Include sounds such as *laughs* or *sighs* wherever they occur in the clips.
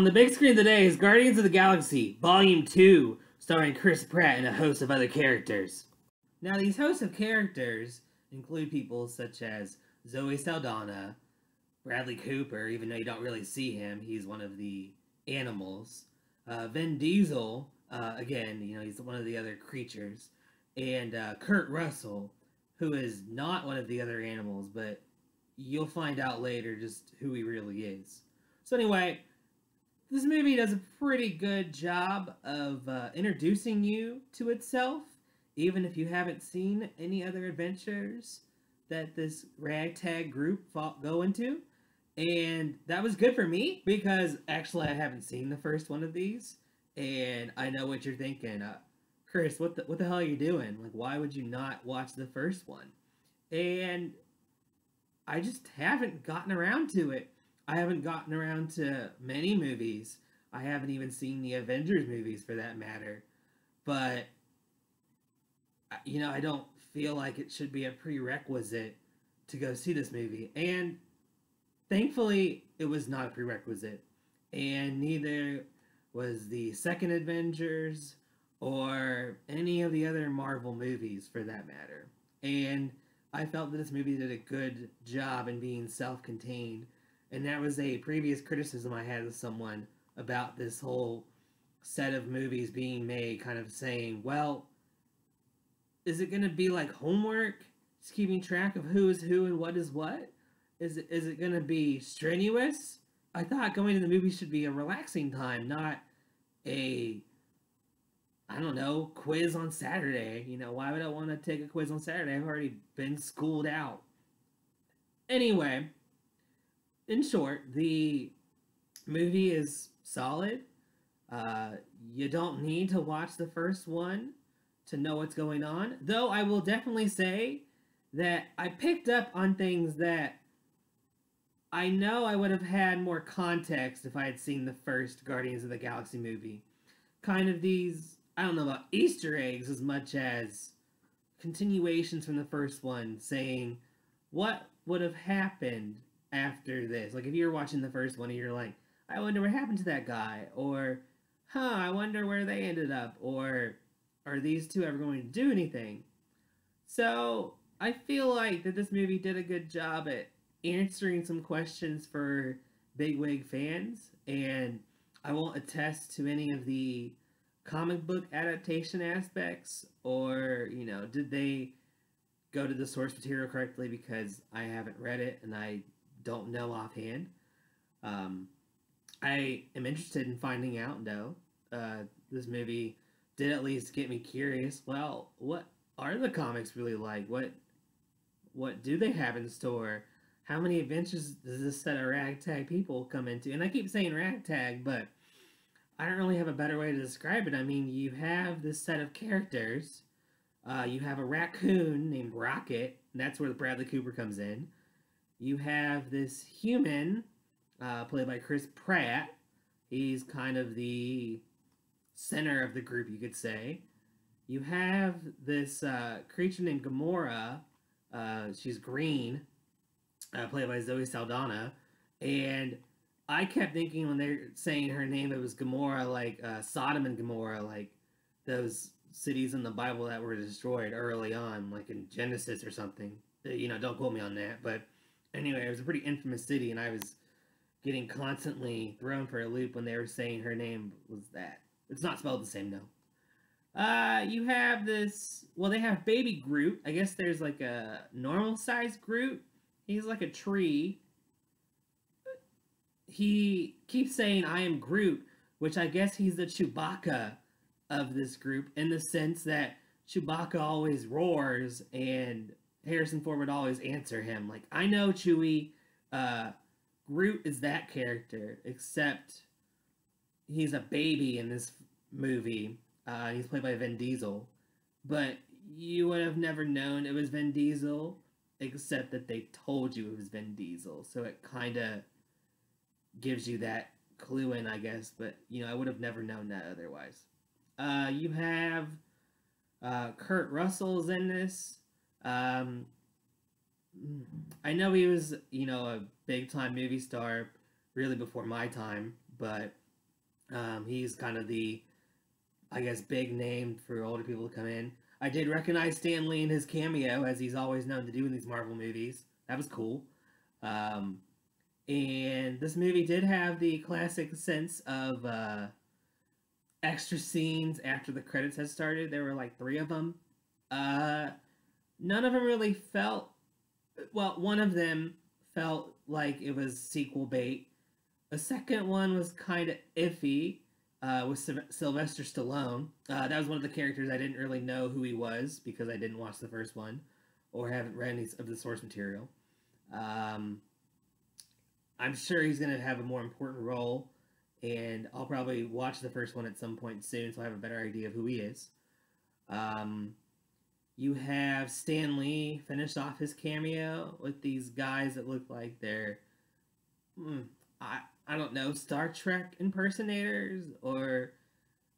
On the big screen today is Guardians of the Galaxy Volume 2, starring Chris Pratt and a host of other characters. Now, these hosts of characters include people such as Zoe Saldana, Bradley Cooper, even though you don't really see him, he's one of the animals. Uh, Vin Diesel, uh, again, you know, he's one of the other creatures. And uh, Kurt Russell, who is not one of the other animals, but you'll find out later just who he really is. So, anyway, this movie does a pretty good job of uh, introducing you to itself, even if you haven't seen any other adventures that this ragtag group fought go into. And that was good for me because actually I haven't seen the first one of these, and I know what you're thinking. Uh, Chris, what the what the hell are you doing? Like, why would you not watch the first one? And I just haven't gotten around to it. I haven't gotten around to many movies. I haven't even seen the Avengers movies for that matter. But you know, I don't feel like it should be a prerequisite to go see this movie. And Thankfully, it was not a prerequisite, and neither was the second Avengers or any of the other Marvel movies for that matter. And I felt that this movie did a good job in being self contained. And that was a previous criticism I had of someone about this whole set of movies being made, kind of saying, well, is it going to be like homework? Just keeping track of who is who and what is what? Is it, is it going to be strenuous? I thought going to the movie should be a relaxing time, not a I don't know, quiz on Saturday. You know, why would I want to take a quiz on Saturday? I've already been schooled out. Anyway, in short, the movie is solid. Uh, you don't need to watch the first one to know what's going on. Though I will definitely say that I picked up on things that I know I would have had more context if I had seen the first Guardians of the Galaxy movie. Kind of these, I don't know about Easter eggs as much as continuations from the first one saying what would have happened after this. Like if you're watching the first one you're like, I wonder what happened to that guy, or huh, I wonder where they ended up, or are these two ever going to do anything? So I feel like that this movie did a good job at answering some questions for bigwig fans, and I won't attest to any of the comic book adaptation aspects, or you know, did they go to the source material correctly because I haven't read it and I don't know offhand. Um, I am interested in finding out though. Uh, this movie did at least get me curious. Well, what are the comics really like? What what do they have in store? how many adventures does this set of ragtag people come into? And I keep saying ragtag, but I don't really have a better way to describe it. I mean, you have this set of characters. Uh, you have a raccoon named Rocket, and that's where the Bradley Cooper comes in. You have this human, uh, played by Chris Pratt. He's kind of the center of the group, you could say. You have this uh, creature named Gamora. Uh, she's green uh, played by Zoe Saldana, and I kept thinking when they're saying her name, it was Gamora, like uh, Sodom and Gomorrah, like those cities in the Bible that were destroyed early on, like in Genesis or something. Uh, you know, don't quote me on that, but anyway, it was a pretty infamous city, and I was getting constantly thrown for a loop when they were saying her name was that. It's not spelled the same though. Uh, you have this. Well, they have baby Groot. I guess there's like a normal size Groot, He's like a tree. He keeps saying, I am Groot, which I guess he's the Chewbacca of this group in the sense that Chewbacca always roars and Harrison Ford would always answer him. Like, I know Chewie, uh, Groot is that character, except he's a baby in this movie. Uh, he's played by Vin Diesel. But you would have never known it was Vin Diesel except that they told you it was Vin Diesel, so it kind of gives you that clue in, I guess. But you know, I would have never known that otherwise. Uh, you have uh, Kurt Russell's in this. Um, I know he was, you know, a big time movie star, really before my time, but Um, he's kind of the, I guess, big name for older people to come in. I did recognize Stan Lee in his cameo, as he's always known to do in these Marvel movies. That was cool. Um, and this movie did have the classic sense of uh, extra scenes after the credits had started. There were like three of them. Uh, none of them really felt. Well, one of them felt like it was sequel bait. The second one was kind of iffy uh, with Sylvester Stallone. Uh, that was one of the characters I didn't really know who he was because I didn't watch the first one or haven't read any of the source material. Um, I'm sure he's going to have a more important role, and I'll probably watch the first one at some point soon so I have a better idea of who he is. Um, you have Stan Lee finish off his cameo with these guys that look like they're, hmm, don't know, Star Trek impersonators or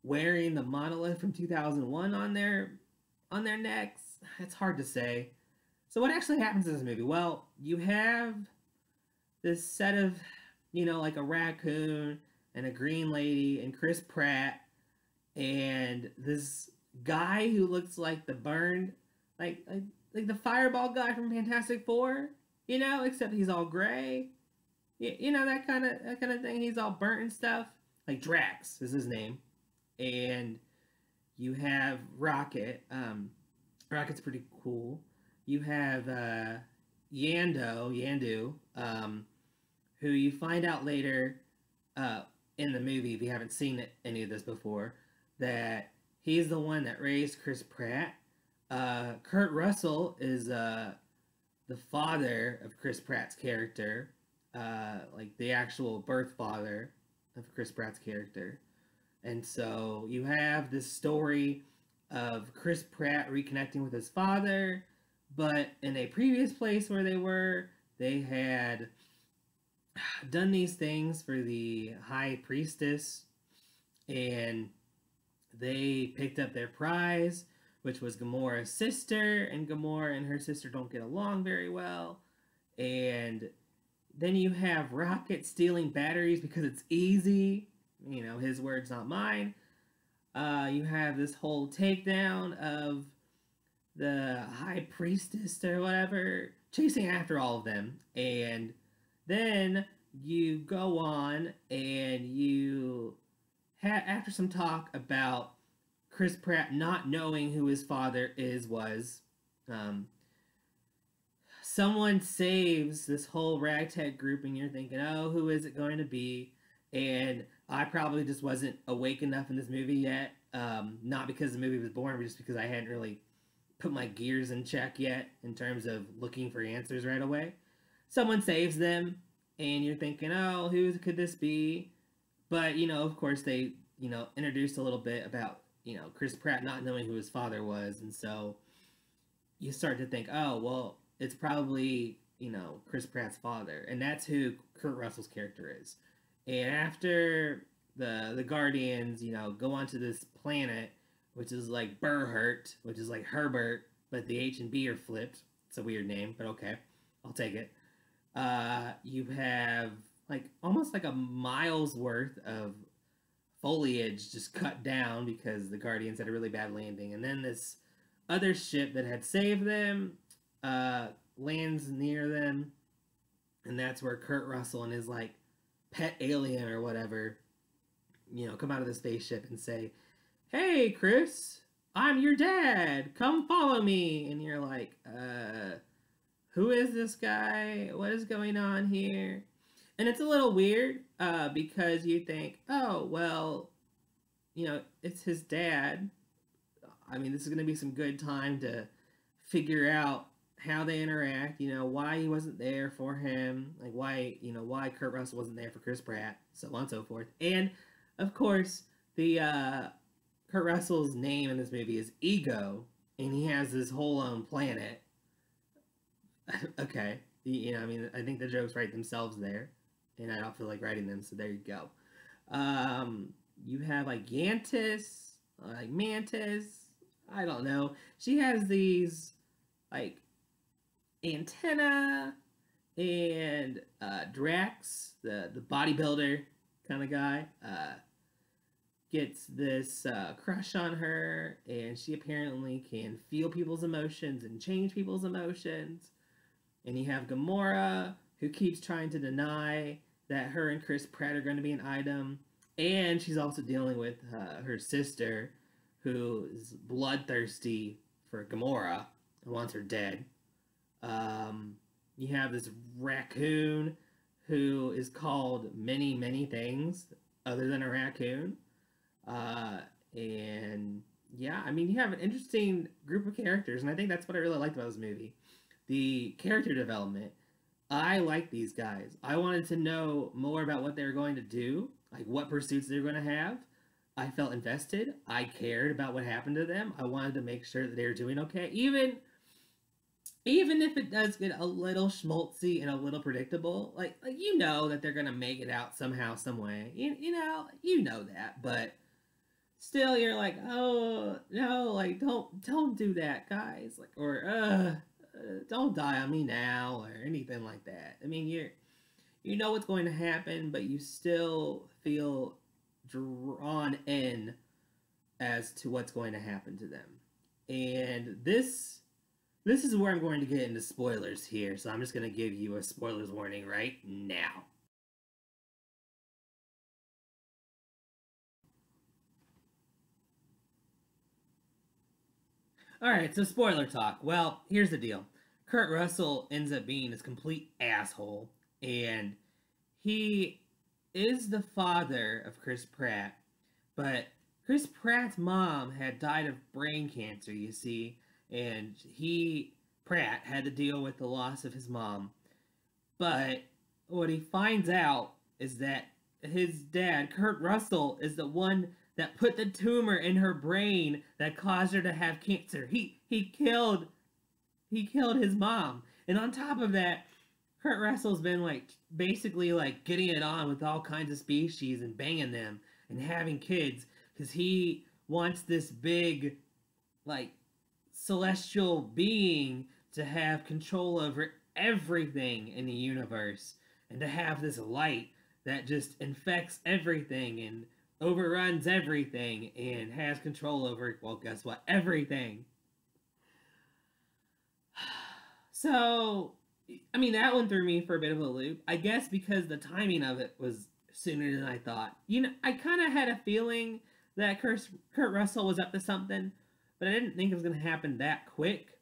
wearing the monolith from 2001 on their on their necks. It's hard to say. So what actually happens in this movie? Well, you have this set of, you know, like a raccoon and a green lady and Chris Pratt and this guy who looks like the burned, like like, like the fireball guy from Fantastic Four, you know, except he's all gray. You, know that kind of that kind of thing. He's all burnt and stuff. Like Drax is his name, and you have Rocket. Um, Rocket's pretty cool. You have uh, Yando, Yandu, um, who you find out later uh, in the movie, if you haven't seen any of this before, that He's the one that raised Chris Pratt. Uh, Kurt Russell is uh, the father of Chris Pratt's character, uh, like the actual birth father of Chris Pratt's character. And so you have this story of Chris Pratt reconnecting with his father, but in a previous place where they were, they had done these things for the high priestess and they picked up their prize, which was Gamora's sister, and Gamora and her sister don't get along very well. And then you have Rocket stealing batteries because it's easy. You know, his words, not mine. Uh, you have this whole takedown of the High Priestess or whatever, chasing after all of them. And then you go on and you after some talk about Chris Pratt not knowing who his father is was, um, someone saves this whole ragtag group, and you're thinking, oh, who is it going to be? And I probably just wasn't awake enough in this movie yet. Um, not because the movie was boring, but just because I hadn't really put my gears in check yet in terms of looking for answers right away. Someone saves them, and you're thinking, oh, who could this be? But you know, of course, they you know introduced a little bit about you know Chris Pratt not knowing who his father was, and so you start to think, oh well, it's probably you know Chris Pratt's father, and that's who Kurt Russell's character is. And after the the Guardians, you know, go onto this planet, which is like Berhert, which is like Herbert, but the H and B are flipped. It's a weird name, but okay, I'll take it. Uh, you have like almost like a mile's worth of foliage just cut down because the Guardians had a really bad landing. And then this other ship that had saved them uh, lands near them. And that's where Kurt Russell and his like pet alien or whatever, you know, come out of the spaceship and say, Hey, Chris, I'm your dad. Come follow me. And you're like, uh, who is this guy? What is going on here? And it's a little weird uh, because you think, oh well, you know, it's his dad. I mean, this is going to be some good time to figure out how they interact. You know, why he wasn't there for him, like why you know why Kurt Russell wasn't there for Chris Pratt, so on and so forth. And of course, the uh, Kurt Russell's name in this movie is Ego, and he has his whole own planet. *laughs* okay, you know, I mean, I think the jokes write themselves there and I don't feel like writing them, so there you go. Um, you have like Yantis, like Mantis. I don't know. She has these like antenna and uh, Drax, the the bodybuilder kind of guy. Uh, gets this uh, crush on her, and she apparently can feel people's emotions and change people's emotions. And you have Gamora, who keeps trying to deny that her and Chris Pratt are going to be an item. And she's also dealing with uh, her sister, who is bloodthirsty for Gamora and wants her dead. Um, you have this raccoon who is called many, many things other than a raccoon. Uh, and yeah, I mean, you have an interesting group of characters, and I think that's what I really liked about this movie. The character development. I like these guys. I wanted to know more about what they were going to do, like what pursuits they were going to have. I felt invested. I cared about what happened to them. I wanted to make sure that they were doing okay, even even if it does get a little schmaltzy and a little predictable. Like like you know that they're gonna make it out somehow, some way. You, you know you know that, but still you're like, oh no, like don't don't do that, guys. Like or uh, uh don't die on me now or anything like that. I mean you're you know what's going to happen, but you still feel drawn in as to what's going to happen to them. And this this is where I'm going to get into spoilers here, so I'm just going to give you a spoilers warning right now. Alright, so spoiler talk. Well, here's the deal. Kurt Russell ends up being this complete asshole, and he is the father of Chris Pratt, but Chris Pratt's mom had died of brain cancer, you see, and he, Pratt, had to deal with the loss of his mom. But what he finds out is that his dad, Kurt Russell, is the one that put the tumor in her brain that caused her to have cancer. He he killed he killed his mom. And on top of that, Kurt Russell's been like basically like getting it on with all kinds of species and banging them and having kids because he wants this big like celestial being to have control over everything in the universe and to have this light that just infects everything and overruns everything and has control over well guess what everything so I mean, that one threw me for a bit of a loop. I guess because the timing of it was sooner than I thought. You know, I kind of had a feeling that Kurt, Kurt Russell was up to something, but I didn't think it was going to happen that quick.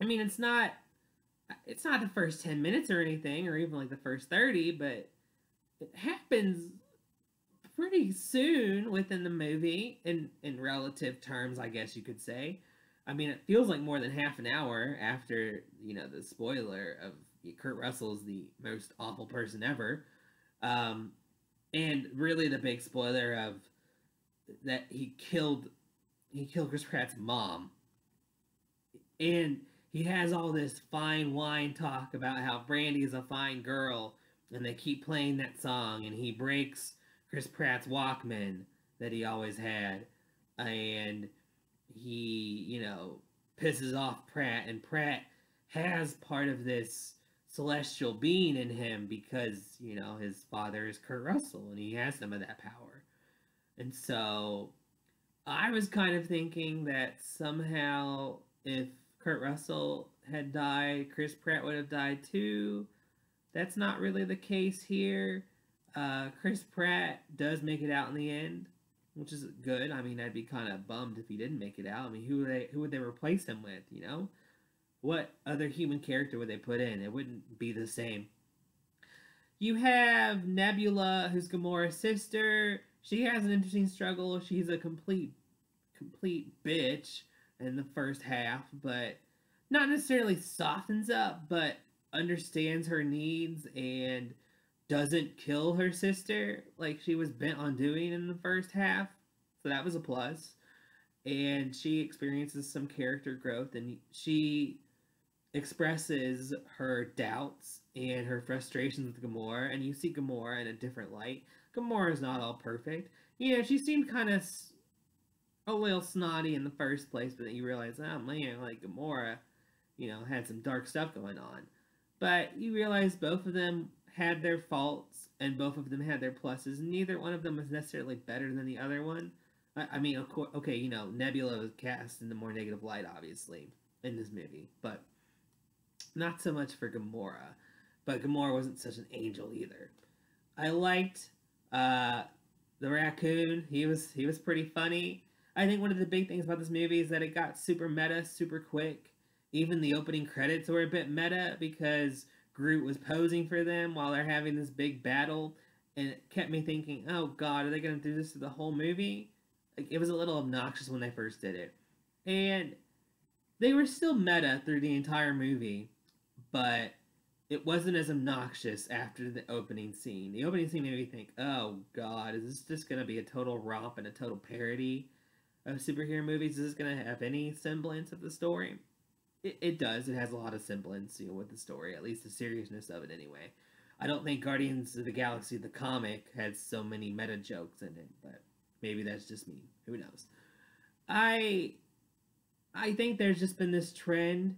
I mean, it's not it's not the first 10 minutes or anything or even like the first 30, but it happens pretty soon within the movie in in relative terms, I guess you could say. I mean, it feels like more than half an hour after you know the spoiler of Kurt Russell's the most awful person ever, um, and really the big spoiler of that he killed he killed Chris Pratt's mom, and he has all this fine wine talk about how Brandy is a fine girl, and they keep playing that song, and he breaks Chris Pratt's Walkman that he always had, and he, you know, pisses off Pratt, and Pratt has part of this celestial being in him because, you know, his father is Kurt Russell and he has some of that power. And so I was kind of thinking that somehow if Kurt Russell had died, Chris Pratt would have died too. That's not really the case here. Uh, Chris Pratt does make it out in the end which is good. I mean, I'd be kind of bummed if he didn't make it out. I mean, who would they who would they replace him with? You know, what other human character would they put in? It wouldn't be the same. You have Nebula, who's Gamora's sister. She has an interesting struggle. She's a complete, complete bitch in the first half, but not necessarily softens up, but understands her needs and doesn't kill her sister like she was bent on doing in the first half. So that was a plus. And she experiences some character growth and she expresses her doubts and her frustrations with Gamora. And you see Gamora in a different light. Gamora is not all perfect. You know, she seemed kind of a little snotty in the first place, but then you realize, oh man, like Gamora, you know, had some dark stuff going on. But you realize both of them had their faults and both of them had their pluses. Neither one of them was necessarily better than the other one. I, I mean, of course, okay, you know, Nebula was cast in the more negative light, obviously, in this movie, but not so much for Gamora. But Gamora wasn't such an angel either. I liked uh, the raccoon. He was he was pretty funny. I think one of the big things about this movie is that it got super meta super quick. Even the opening credits were a bit meta because Groot was posing for them while they're having this big battle, and it kept me thinking, "Oh God, are they going to do this to the whole movie?" Like it was a little obnoxious when they first did it, and they were still meta through the entire movie, but it wasn't as obnoxious after the opening scene. The opening scene made me think, "Oh God, is this just going to be a total romp and a total parody of superhero movies? Is this going to have any semblance of the story?" It, it does. It has a lot of semblance, you know, with the story, at least the seriousness of it, anyway. I don't think Guardians of the Galaxy, the comic, has so many meta jokes in it, but maybe that's just me. Who knows? I, I think there's just been this trend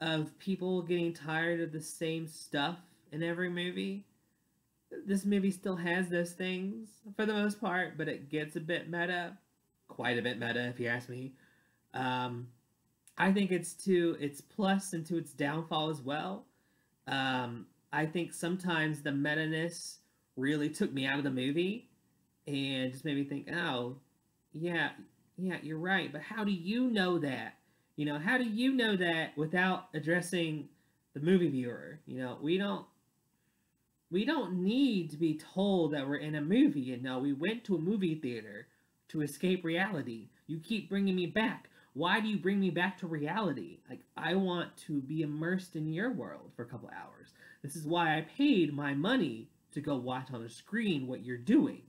of people getting tired of the same stuff in every movie. This movie still has those things for the most part, but it gets a bit meta, quite a bit meta, if you ask me. Um, I think it's to its plus and to its downfall as well. Um, I think sometimes the meta ness really took me out of the movie and just made me think, oh, yeah, yeah, you're right. But how do you know that? You know, how do you know that without addressing the movie viewer? You know, we don't we don't need to be told that we're in a movie. You know, we went to a movie theater to escape reality. You keep bringing me back why do you bring me back to reality? Like, I want to be immersed in your world for a couple hours. This is why I paid my money to go watch on a screen what you're doing.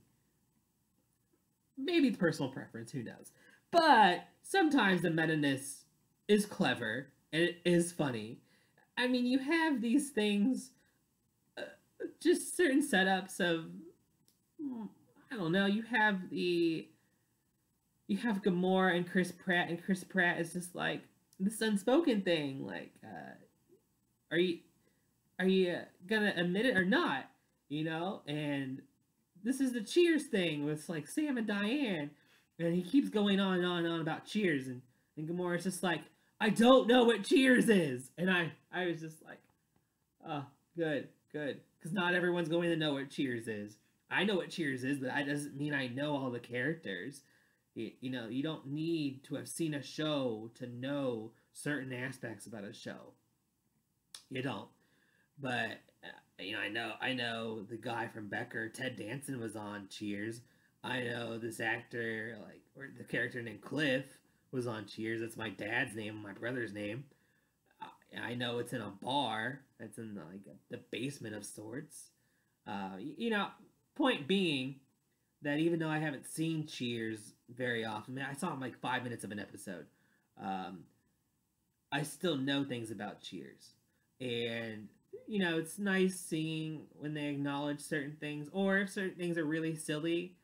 Maybe it's personal preference, who knows? But sometimes the meta-ness is clever and it is funny. I mean, you have these things, uh, just certain setups of, I don't know, you have the you have Gamora and Chris Pratt, and Chris Pratt is just like this unspoken thing. Like, uh, are you are you gonna admit it or not? You know, and this is the Cheers thing with like Sam and Diane, and he keeps going on and on and on about Cheers, and and Gamora's just like, I don't know what Cheers is, and I I was just like, oh, good, good, because not everyone's going to know what Cheers is. I know what Cheers is, but that doesn't mean I know all the characters. You, know, you don't need to have seen a show to know certain aspects about a show. You don't. But uh, you know, I know, I know the guy from Becker, Ted Danson, was on Cheers. I know this actor, like, or the character named Cliff was on Cheers. That's my dad's name, my brother's name. I know it's in a bar. That's in the, like the basement of sorts. Uh, you know, point being that even though I haven't seen Cheers very often. I, mean, I saw like five minutes of an episode. Um, I still know things about Cheers, and you know it's nice seeing when they acknowledge certain things, or if certain things are really silly.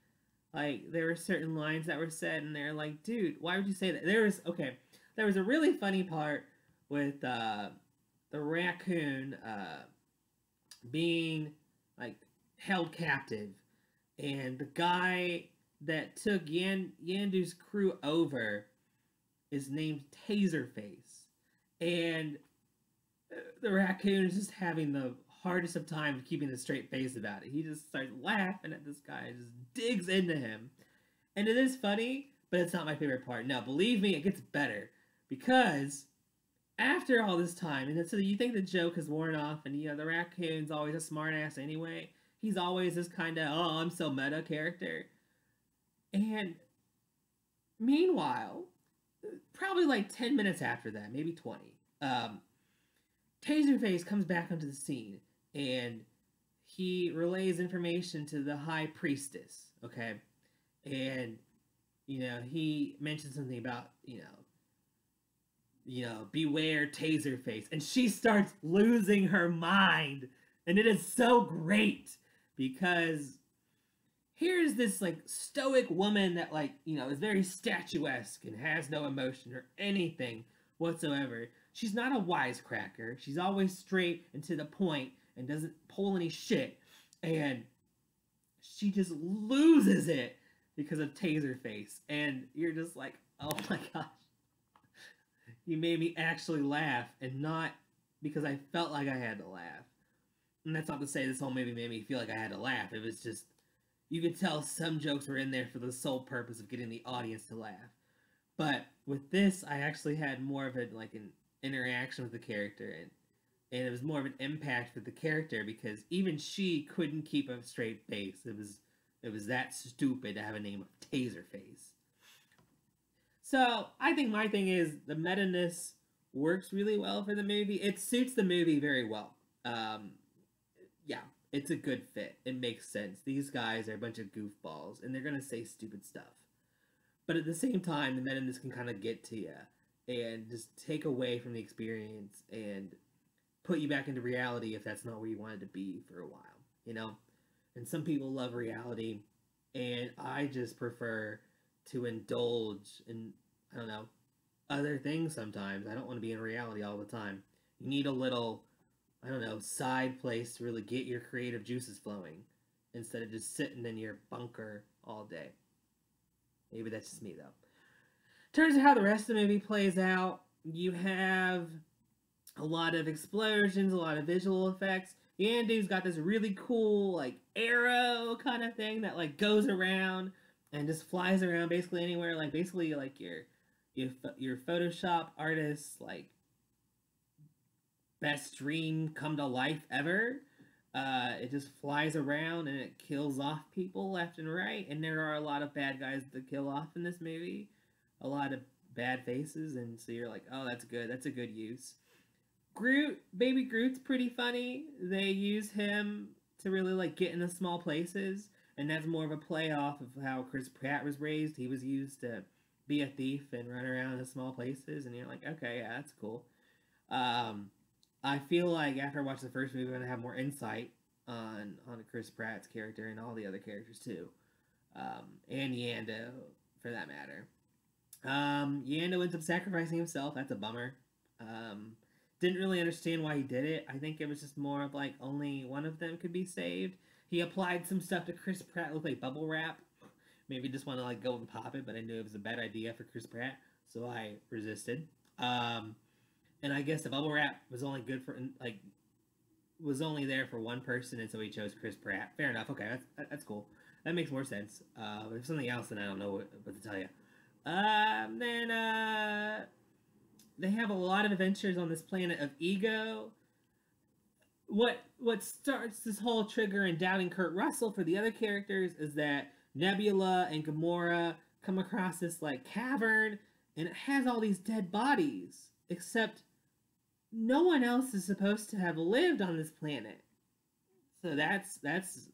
Like there were certain lines that were said, and they're like, "Dude, why would you say that?" There was okay. There was a really funny part with uh, the raccoon uh, being like held captive, and the guy that took Yan Yondu's crew over is named Taserface, and the raccoon is just having the hardest of time keeping a straight face about it. He just starts laughing at this guy just digs into him, and it is funny, but it's not my favorite part. Now, believe me, it gets better because after all this time, and so you think the joke has worn off, and you know the raccoon's always a smartass anyway. He's always this kind of oh I'm so meta character and meanwhile, probably like 10 minutes after that, maybe 20, um, Taserface comes back onto the scene and he relays information to the High Priestess, okay? And, you know, he mentions something about, you know, you know, beware Taserface. And she starts losing her mind. And it is so great because here's this like stoic woman that like you know is very statuesque and has no emotion or anything whatsoever she's not a wisecracker she's always straight and to the point and doesn't pull any shit. And she just loses it because of Taserface. And you're just like, oh *laughs* my gosh. You made me actually laugh and not because I felt like I had to laugh. And that's not to say this whole movie made me feel like I had to laugh. It was just, you could tell some jokes were in there for the sole purpose of getting the audience to laugh. But with this, I actually had more of a like an interaction with the character, and and it was more of an impact with the character because even she couldn't keep a straight face. It was it was that stupid to have a name of Taserface. So I think my thing is the meta-ness works really well for the movie. It suits the movie very well. Um, yeah, it's a good fit. It makes sense. These guys are a bunch of goofballs, and they're gonna say stupid stuff. But at the same time, the meta-ness can kind of get to you and just take away from the experience and put you back into reality if that's not where you wanted to be for a while, you know? And some people love reality, and I just prefer to indulge in, I don't know, other things sometimes. I don't want to be in reality all the time. You need a little, I don't know, side place to really get your creative juices flowing instead of just sitting in your bunker all day. Maybe that's just me, though. Turns out how the rest of the movie plays out. You have a lot of explosions, a lot of visual effects. Yondu's got this really cool, like, arrow kind of thing that, like, goes around and just flies around basically anywhere. Like, basically, like, your, your, your Photoshop artist, like, best dream come to life ever. Uh, it just flies around and it kills off people left and right. And there are a lot of bad guys to kill off in this movie. A lot of bad faces. And so you're like, oh, that's good. That's a good use. Groot, Baby Groot's pretty funny. They use him to really like get into small places. And that's more of a play off of how Chris Pratt was raised. He was used to be a thief and run around in small places. And you're like, okay, yeah, that's cool. Um, I feel like after I watch the first movie, I'm gonna have more insight on on Chris Pratt's character and all the other characters too, um, and Yondu for that matter. Um, Yondu ends up sacrificing himself. That's a bummer. Um, didn't really understand why he did it. I think it was just more of like only one of them could be saved. He applied some stuff to Chris Pratt with like bubble wrap. Maybe just want to like go and pop it, but I knew it was a bad idea for Chris Pratt, so I resisted. Um, and I guess the bubble wrap was only good for like was only there for one person, and so he chose Chris Pratt. Fair enough. Okay, that's that's cool. That makes more sense. Uh, if something else, then I don't know what, what to tell you. Um, then uh, they have a lot of adventures on this planet of ego. What what starts this whole trigger in doubting Kurt Russell for the other characters is that Nebula and Gamora come across this like cavern, and it has all these dead bodies, except no one else is supposed to have lived on this planet. So that's that's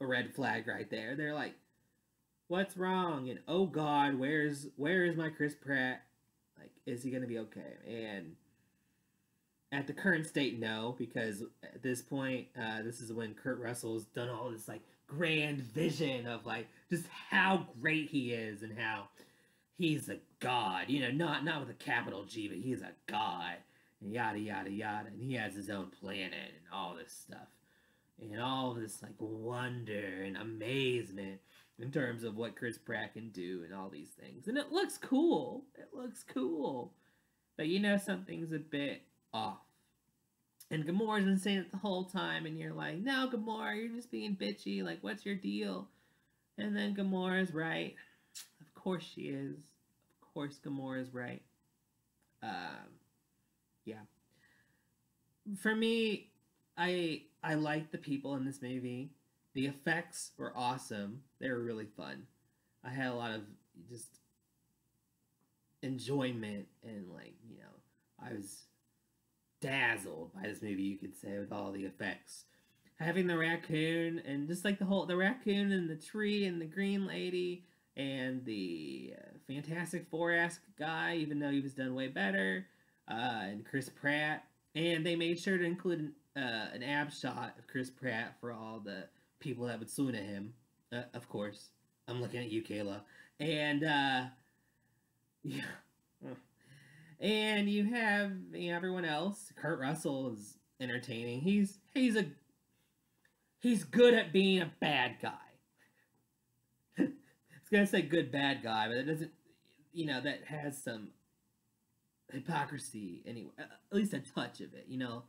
a red flag right there. They're like, what's wrong? And oh god, where's where is my Chris Pratt? Like, is he gonna be okay? And at the current state, no, because at this point, uh, this is when Kurt Russell's done all this like grand vision of like just how great he is and how he's a god. You know, not not with a capital G, but he's a god and yada yada yada and he has his own planet and all this stuff. And all this like wonder and amazement in terms of what Chris Pratt can do and all these things. And it looks cool. It looks cool. But you know something's a bit off. And Gamora's been saying it the whole time and you're like no Gamora you're just being bitchy. Like what's your deal? And then Gamora's right. Of course she is. Of course Gamora's right. Um yeah. For me, I I like the people in this movie. The effects were awesome. They were really fun. I had a lot of just enjoyment and like, you know, I was dazzled by this movie, you could say, with all the effects. Having the raccoon and just like the whole the raccoon and the tree and the green lady and the uh, Fantastic Four esque guy, even though he was done way better uh, and Chris Pratt, and they made sure to include an, uh, an ab shot of Chris Pratt for all the people that would swoon at him. Uh, of course, I'm looking at you, Kayla, and uh, *laughs* yeah, and you have you know, everyone else. Kurt Russell is entertaining. He's he's a he's good at being a bad guy. *laughs* it's gonna say good bad guy, but it doesn't. You know that has some hypocrisy anyway. At least a touch of it. You know,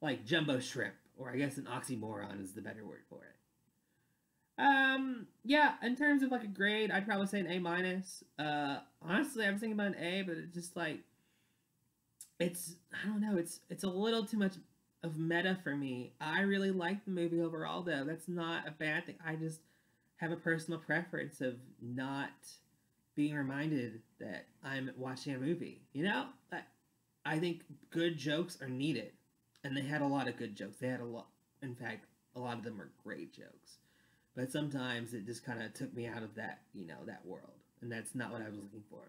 like jumbo shrimp, or I guess an oxymoron is the better word for it. Um, yeah, in terms of like a grade, I'd probably say an A minus. Uh, honestly, I was thinking about an A, but it's just like, it's I don't know, it's it's a little too much of meta for me. I really like the movie overall, though. That's not a bad thing. I just have a personal preference of not being reminded that I'm watching a movie. You know, I, I think good jokes are needed, and they had a lot of good jokes. They had a lot. In fact, a lot of them are great jokes. But sometimes it just kind of took me out of that you know that world. And that's not what i was looking for.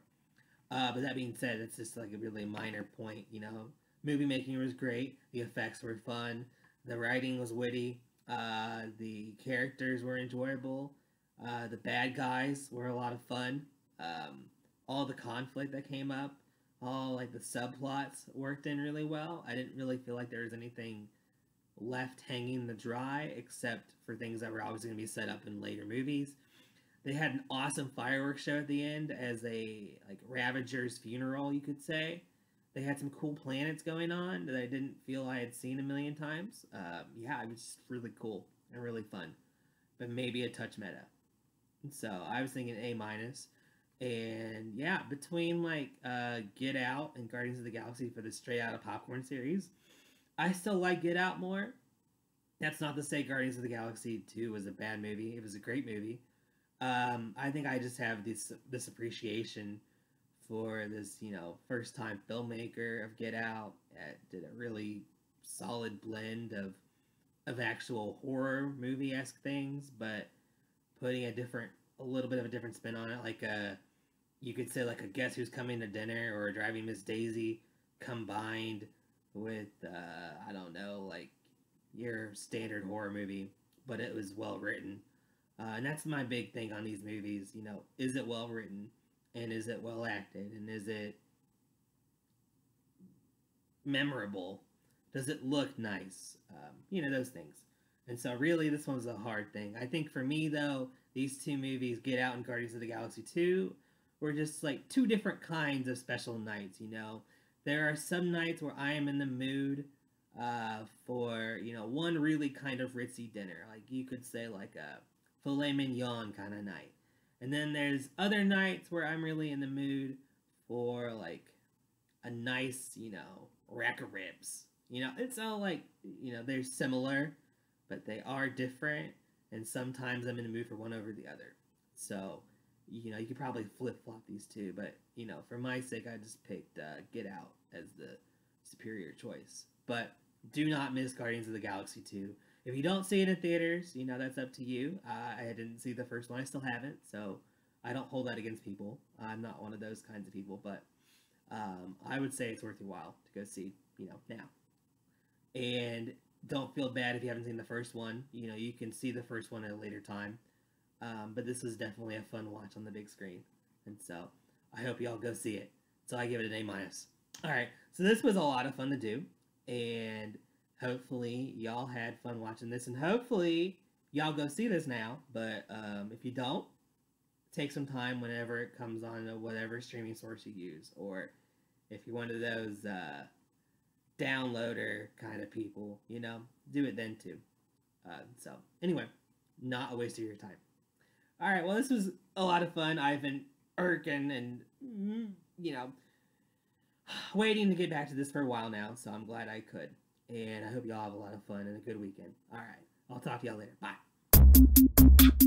Uh, but that being said it's just like a really minor point you know? Movie making was great. The effects were fun. The writing was witty. Uh, the characters were enjoyable. Uh, the bad guys were a lot of fun um, all the conflict that came up all like the subplots worked in really well i didn't really feel like there was anything left hanging the dry, except for things that were always going to be set up in later movies. They had an awesome fireworks show at the end as a like Ravager's funeral, you could say. They had some cool planets going on that I didn't feel I had seen a million times. Um, yeah, it was just really cool and really fun, but maybe a touch meta. So I was thinking A minus, and yeah, between like uh, Get Out and Guardians of the Galaxy for the Straight Out of Popcorn series, I still like Get Out more. That's not to say Guardians of the Galaxy 2 was a bad movie. It was a great movie. Um, I think I just have this this appreciation for this, you know, first time filmmaker of Get Out. It did a really solid blend of of actual horror movie esque things, but putting a different, a little bit of a different spin on it, like a, you could say like a Guess Who's Coming to Dinner or Driving Miss Daisy combined with uh, I don't know, like your standard horror movie, but it was well written. Uh, and that's my big thing on these movies. You know, is it well written, and is it well acted, and is it memorable? Does it look nice? Um, you know those things. And so, really, this one's a hard thing. I think for me, though, these two movies, Get Out and Guardians of the Galaxy 2, were just like two different kinds of special nights, you know? There are some nights where I am in the mood uh, for, you know, one really kind of ritzy dinner. Like you could say like a filet mignon kind of night. And then there's other nights where I'm really in the mood for like a nice, you know, rack of ribs. You know, it's all like, you know, they're similar, but they are different. And sometimes I'm in the mood for one over the other. So, you know, you could probably flip flop these two, but you know, for my sake, I just picked uh, Get Out as the superior choice. But do not miss Guardians of the Galaxy 2. If you don't see it in theaters, you know, that's up to you. Uh, I didn't see the first one, I still haven't, so I don't hold that against people. I'm not one of those kinds of people, but um, I would say it's worth your while to go see, you know, now. And don't feel bad if you haven't seen the first one. You know, you can see the first one at a later time. Um, but this was definitely a fun watch on the big screen. And so I hope y'all go see it. So I give it an A minus. All right, so this was a lot of fun to do, and hopefully y'all had fun watching this, and hopefully y'all go see this now. But um, if you don't, take some time whenever it comes on to whatever streaming source you use, or if you're one of those uh, downloader kind of people, you know, do it then too. Uh, so anyway, not a waste of your time. All right, well, this was a lot of fun. I've been irking and mm, you know *sighs* waiting to get back to this for a while now, so I'm glad I could. And I hope y'all have a lot of fun and a good weekend. All right, I'll talk to y'all later. Bye.